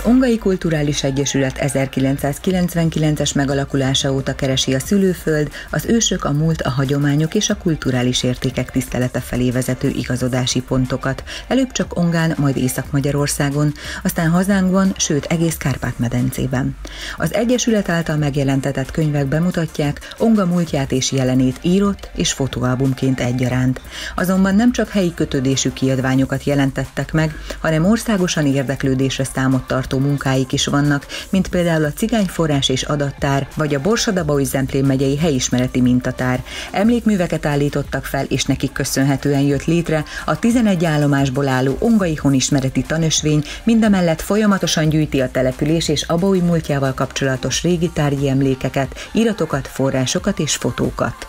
Az Ongai Kulturális Egyesület 1999-es megalakulása óta keresi a szülőföld, az ősök, a múlt, a hagyományok és a kulturális értékek tisztelete felé vezető igazodási pontokat. Előbb csak Ongán, majd Észak-Magyarországon, aztán hazánkban, sőt egész Kárpát-medencében. Az Egyesület által megjelentetett könyvek bemutatják Onga múltját és jelenét írott és fotóalbumként egyaránt. Azonban nem csak helyi kötődésű kiadványokat jelentettek meg, hanem országosan érdeklődésre számot tartó munkáik is vannak, mint például a Cigányforrás és Adattár, vagy a Borsadabaúj Zemplén megyei helyismereti mintatár. Emlékműveket állítottak fel, és nekik köszönhetően jött létre a 11 állomásból álló ongai honismereti tanösvény, mindemellett folyamatosan gyűjti a település és Abaúj múltjával kapcsolatos régi tárgyi emlékeket, iratokat, forrásokat és fotókat.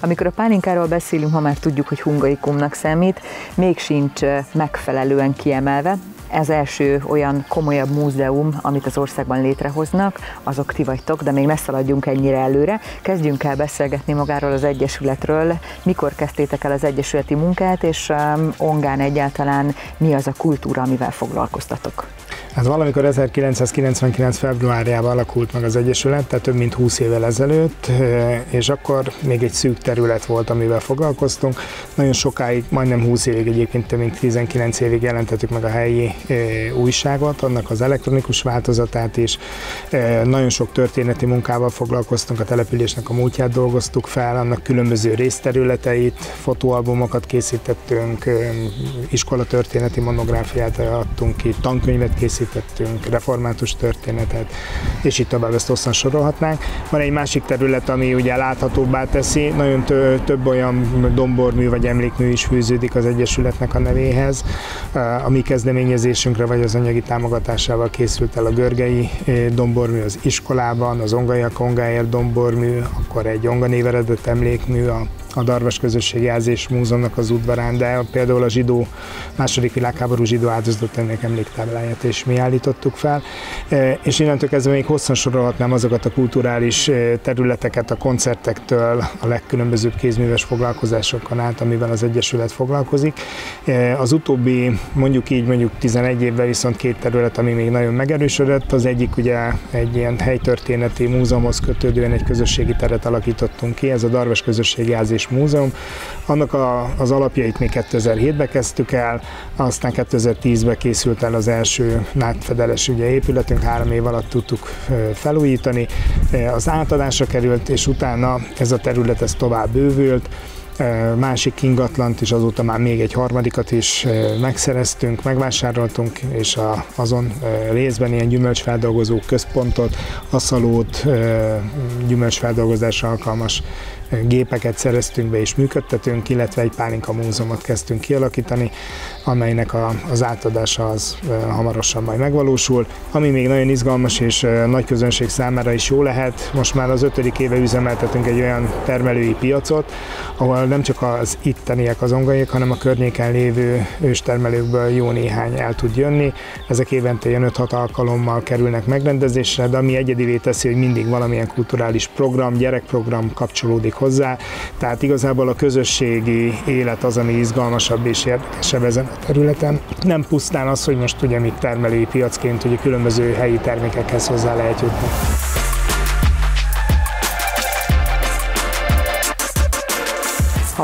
Amikor a pálinkáról beszélünk, ha már tudjuk, hogy hungarikumnak számít, még sincs megfelelően kiemelve, ez első olyan komolyabb múzeum, amit az országban létrehoznak, azok ti vagytok, de még ne szaladjunk ennyire előre. Kezdjünk el beszélgetni magáról az Egyesületről. Mikor kezdtétek el az Egyesületi munkát, és um, Ongán egyáltalán mi az a kultúra, amivel foglalkoztatok? Hát valamikor 1999. februárjában alakult meg az Egyesület, tehát több mint 20 évvel ezelőtt, és akkor még egy szűk terület volt, amivel foglalkoztunk. Nagyon sokáig, majdnem 20 évig egyébként, több mint 19 évig jelentettük meg a helyi újságot, annak az elektronikus változatát is. Nagyon sok történeti munkával foglalkoztunk, a településnek a múltját dolgoztuk fel, annak különböző részterületeit, fotóalbumokat készítettünk, iskolatörténeti monográfiát adtunk ki, tankönyvet készítettünk, készítettünk, református történetet, és itt tovább ezt hosszan sorolhatnánk. Van egy másik terület, ami ugye láthatóbbá teszi, nagyon több olyan dombormű vagy emlékmű is fűződik az Egyesületnek a nevéhez. A mi kezdeményezésünkre vagy az anyagi támogatásával készült el a Görgei dombormű az iskolában, az Ongaiak Ongáért dombormű, akkor egy onganéveredett emlékmű a a Darvas Közösségi Jelzés Múzeumnak az udvarán, de például a zsidó, második világháború zsidó áldozatoknak emléktábláját is mi állítottuk fel, e, és innentől kezdve még hosszan sorolhatnám azokat a kulturális e, területeket a koncertektől a legkülönbözőbb kézműves foglalkozásokon át, amivel az Egyesület foglalkozik. E, az utóbbi, mondjuk így, mondjuk 11 évben viszont két terület, ami még nagyon megerősödött, az egyik ugye egy ilyen helytörténeti múzeumhoz kötődően egy közösségi teret alakítottunk ki, ez a Darvas Közösségi Jelzés és Múzeum. Annak a, az alapjait még 2007-ben kezdtük el, aztán 2010-ben készült el az első nátfedeles ugye, épületünk, három év alatt tudtuk felújítani. Az átadásra került, és utána ez a terület ez tovább bővült másik ingatlant is, azóta már még egy harmadikat is megszereztünk, megvásároltunk, és a, azon részben ilyen gyümölcsfeldolgozó központot, aszalót, gyümölcsfeldolgozásra alkalmas gépeket szereztünk be és működtetünk, illetve egy pálinka múzeumot kezdtünk kialakítani, amelynek a, az átadása az hamarosan majd megvalósul. Ami még nagyon izgalmas és nagy közönség számára is jó lehet, most már az ötödik éve üzemeltetünk egy olyan termelői piacot, ahol nem csak az itteniek, az ongaiak, hanem a környéken lévő őstermelőkből jó néhány el tud jönni. Ezek évente ilyen 5-6 alkalommal kerülnek megrendezésre, de ami egyedivé teszi, hogy mindig valamilyen kulturális program, gyerekprogram kapcsolódik hozzá. Tehát igazából a közösségi élet az, ami izgalmasabb és érdekesebb ezen a területen. Nem pusztán az, hogy most ugye mit termelői piacként ugye különböző helyi termékekhez hozzá lehet jutni.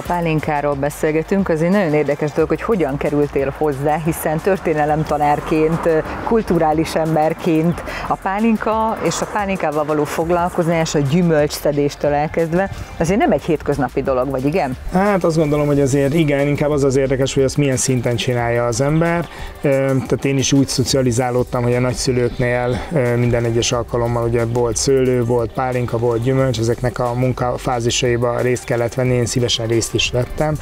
Ha pálinkáról beszélgetünk, az egy nagyon érdekes dolog, hogy hogyan kerültél hozzá, hiszen történelemtanárként, kulturális emberként a pálinka és a pálinkával való foglalkozás, a gyümölcsszedéstől elkezdve, azért nem egy hétköznapi dolog, vagy igen? Hát azt gondolom, hogy azért igen, inkább az az érdekes, hogy azt milyen szinten csinálja az ember. Tehát én is úgy szocializálódtam, hogy a nagyszülőknél minden egyes alkalommal ugye volt szőlő, volt pálinka, volt gyümölcs, ezeknek a munkafázisaiba részt kellett venni, én szívesen részt részt is vettem,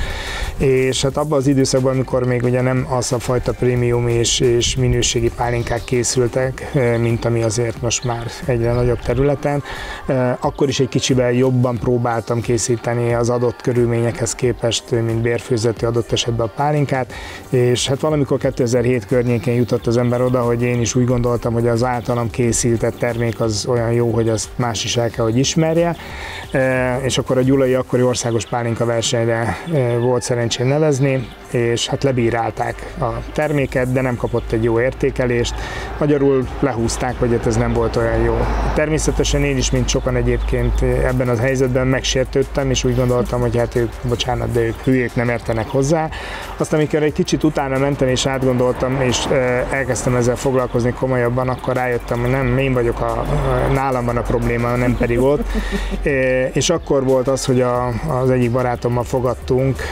és hát abban az időszakban, amikor még ugye nem az a fajta prémium és, és minőségi pálinkák készültek, eh, mint ami azért most már egyre nagyobb területen, eh, akkor is egy kicsivel jobban próbáltam készíteni az adott körülményekhez képest, mint bérfőzeti adott esetben a pálinkát, és hát valamikor 2007 környékén jutott az ember oda, hogy én is úgy gondoltam, hogy az általam készített termék az olyan jó, hogy azt más is el kell, hogy ismerje, eh, és akkor a Gyulai akkori országos pálinka verseny versenyre volt szerencsém nevezni, és hát lebírálták a terméket, de nem kapott egy jó értékelést. Magyarul lehúzták, hogy hát ez nem volt olyan jó. Természetesen én is, mint sokan egyébként ebben az helyzetben megsértődtem, és úgy gondoltam, hogy hát ők, bocsánat, de ők hülyék nem értenek hozzá. Aztán amikor egy kicsit utána mentem és átgondoltam, és elkezdtem ezzel foglalkozni komolyabban, akkor rájöttem, hogy nem én vagyok a, nálam van a probléma, nem pedig ott. És akkor volt az, hogy a, az egyik barátommal fogadtunk,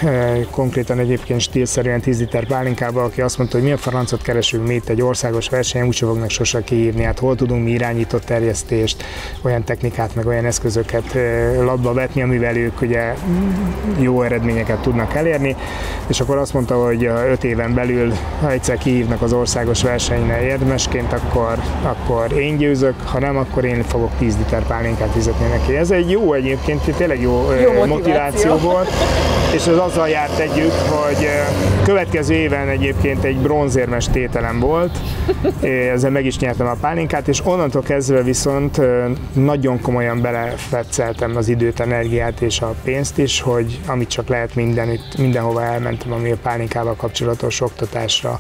konkrétan egyébként stílszerűen 10 liter pálinkába, aki azt mondta, hogy mi a francot keresünk mi itt egy országos versenyen, úgyse fognak sose kiírni, hát hol tudunk mi irányított terjesztést, olyan technikát, meg olyan eszközöket labba vetni, amivel ők ugye jó eredményeket tudnak elérni, és akkor azt mondta, hogy 5 éven belül, ha egyszer kihívnak az országos versenyre érdemesként, akkor, akkor én győzök, ha nem, akkor én fogok 10 liter pálinkát fizetni neki. Ez egy jó egyébként, tényleg jó, jó motiváció. motiváció volt, és ez azzal járt együtt, hogy következő éven egyébként egy bronzérmes tételem volt, ezzel meg is nyertem a pálinkát, és onnantól kezdve viszont nagyon komolyan belefetszeltem az időt, energiát és a pénzt is, hogy amit csak lehet mindenütt, mindenhova elmentem, ami a pálinkával kapcsolatos oktatásra,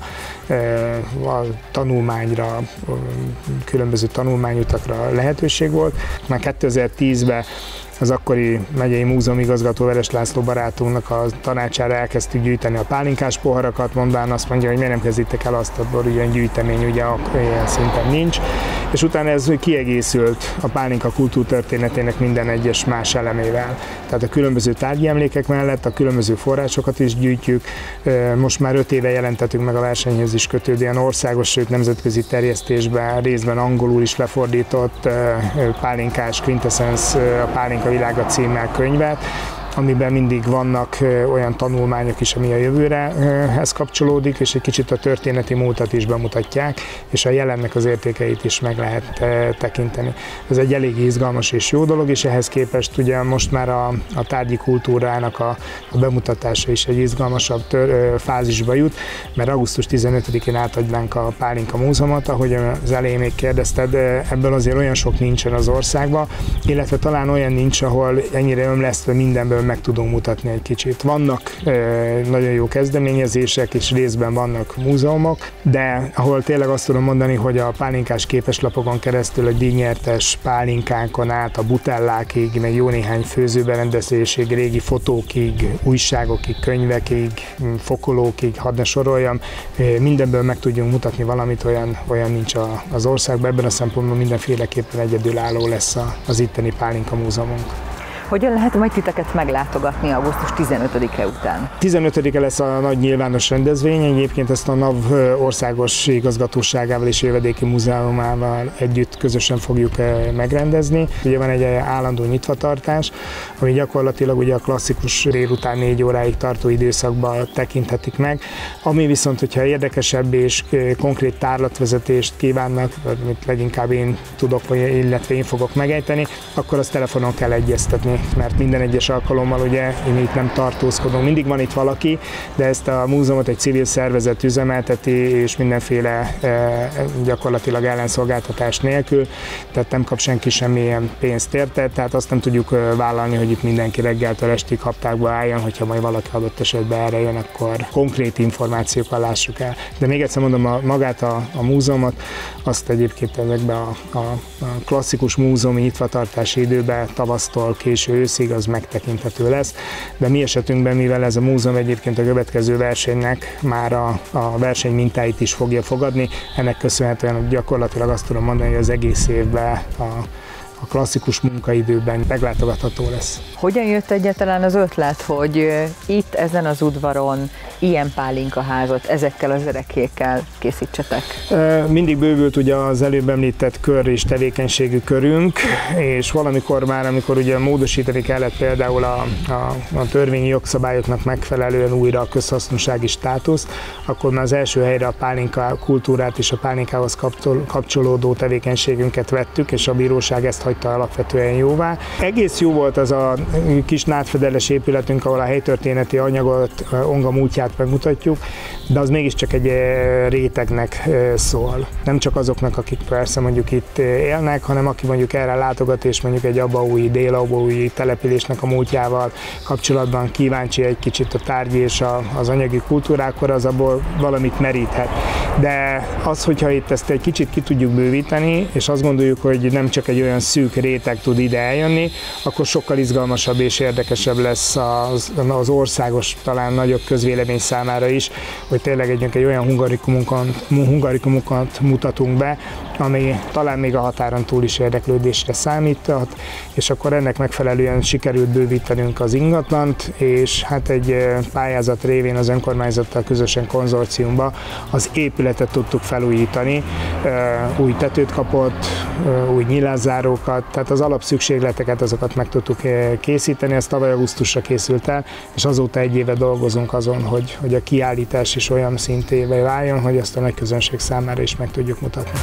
a tanulmányra, különböző tanulmányutakra lehetőség volt. Már 2010-ben az akkori megyei múzeum igazgató Veres László barátunknak a tanácsára elkezdtük gyűjteni a pálinkás poharakat, mondván azt mondja, hogy miért nem kezditek el azt, hogy ilyen gyűjtemény ugye ilyen szinten nincs, és utána ez kiegészült a pálinka kultúrtörténetének minden egyes más elemével. Tehát a különböző tárgyi emlékek mellett a különböző forrásokat is gyűjtjük. Most már öt éve jelentetünk meg a versenyhez is kötődően országos, sőt nemzetközi terjesztésben, részben angolul is lefordított pálinkás quintessence, a pálinka a világa címmel könyvet, amiben mindig vannak olyan tanulmányok is, ami a jövőrehez kapcsolódik, és egy kicsit a történeti múltat is bemutatják, és a jelennek az értékeit is meg lehet tekinteni. Ez egy elég izgalmas és jó dolog, és ehhez képest ugye most már a, a tárgyi kultúrának a, a bemutatása is egy izgalmasabb tör, fázisba jut, mert augusztus 15-én átadnánk a Pálinka Múzeumot, ahogy az elején még kérdezted, ebből azért olyan sok nincsen az országban, illetve talán olyan nincs, ahol ennyire ömlesztve mindenből meg tudunk mutatni egy kicsit. Vannak nagyon jó kezdeményezések, és részben vannak múzeumok, de ahol tényleg azt tudom mondani, hogy a pálinkás képeslapokon keresztül a díjnyertes pálinkánkon át a butellákig, meg jó néhány főzőberendezésig, régi fotókig, újságokig, könyvekig, fokolókig, hadd ne soroljam, mindenből meg tudjunk mutatni valamit, olyan, olyan nincs az országban, ebben a szempontból mindenféleképpen egyedülálló lesz az itteni pálinka múzeumunk. Hogyan lehet majd titeket meglátogatni augusztus 15-e után? 15-e lesz a nagy nyilvános rendezvény, egyébként ezt a NAV országos igazgatóságával és jövedéki múzeumával együtt közösen fogjuk megrendezni. Ugye van egy állandó nyitvatartás, ami gyakorlatilag ugye a klasszikus délután négy óráig tartó időszakban tekinthetik meg, ami viszont, hogyha érdekesebb és konkrét tárlatvezetést kívánnak, amit leginkább én tudok, illetve én fogok megejteni, akkor azt telefonon kell egyeztetni mert minden egyes alkalommal ugye én itt nem tartózkodom, mindig van itt valaki, de ezt a múzeumot egy civil szervezet üzemelteti, és mindenféle e, gyakorlatilag ellenszolgáltatás nélkül, tehát nem kap senki semmilyen pénzt érte, tehát azt nem tudjuk e, vállalni, hogy itt mindenki reggeltől estig kaptákba álljon, hogyha majd valaki adott esetben erre jön, akkor konkrét információkkal lássuk el. De még egyszer mondom, a, magát a, a múzeumot, azt egyébként ezekben a, a, a klasszikus múzeumi nyitvatartási időben tavasztól késő és őszig az megtekinthető lesz, de mi esetünkben, mivel ez a múzeum egyébként a következő versenynek már a, a verseny mintáit is fogja fogadni, ennek köszönhetően gyakorlatilag azt tudom mondani, hogy az egész évben a a klasszikus munkaidőben meglátogatható lesz. Hogyan jött egyáltalán az ötlet, hogy itt ezen az udvaron ilyen pálinkaházat ezekkel az erekékkel készítsetek? Mindig bővült ugye az előbb említett kör és tevékenységű körünk, és valamikor már, amikor ugye módosítani kellett például a, a, a törvényi jogszabályoknak megfelelően újra a közhasznossági státusz, akkor már az első helyre a pálinka kultúrát és a pálinkához kapcsolódó tevékenységünket vettük, és a bíróság ezt hagyta alapvetően jóvá. Egész jó volt az a kis nátfedeles épületünk, ahol a helytörténeti anyagot, Onga múltját megmutatjuk, de az mégiscsak egy rétegnek szól. Nem csak azoknak, akik persze mondjuk itt élnek, hanem aki mondjuk erre látogat, és mondjuk egy abaúi, délabaúi településnek a múltjával kapcsolatban kíváncsi egy kicsit a tárgyi és a, az anyagi kultúrákor, az abból valamit meríthet. De az, hogyha itt ezt egy kicsit ki tudjuk bővíteni, és azt gondoljuk, hogy nem csak egy olyan szűk réteg tud ide eljönni, akkor sokkal izgalmasabb és érdekesebb lesz az, az országos, talán nagyobb közvélemény számára is, hogy tényleg egy, egy olyan hungarikumunkat, hungarikumunkat mutatunk be, ami talán még a határon túl is érdeklődésre számíthat, és akkor ennek megfelelően sikerült bővítenünk az ingatlant, és hát egy pályázat révén az önkormányzattal közösen konzorciumba az épületet tudtuk felújítani, új tetőt kapott, új nyilázárókat, tehát az alapszükségleteket azokat meg tudtuk készíteni, ez tavaly augusztusra készült el, és azóta egy éve dolgozunk azon, hogy, hogy a kiállítás is olyan szintével váljon, hogy ezt a nagy közönség számára is meg tudjuk mutatni.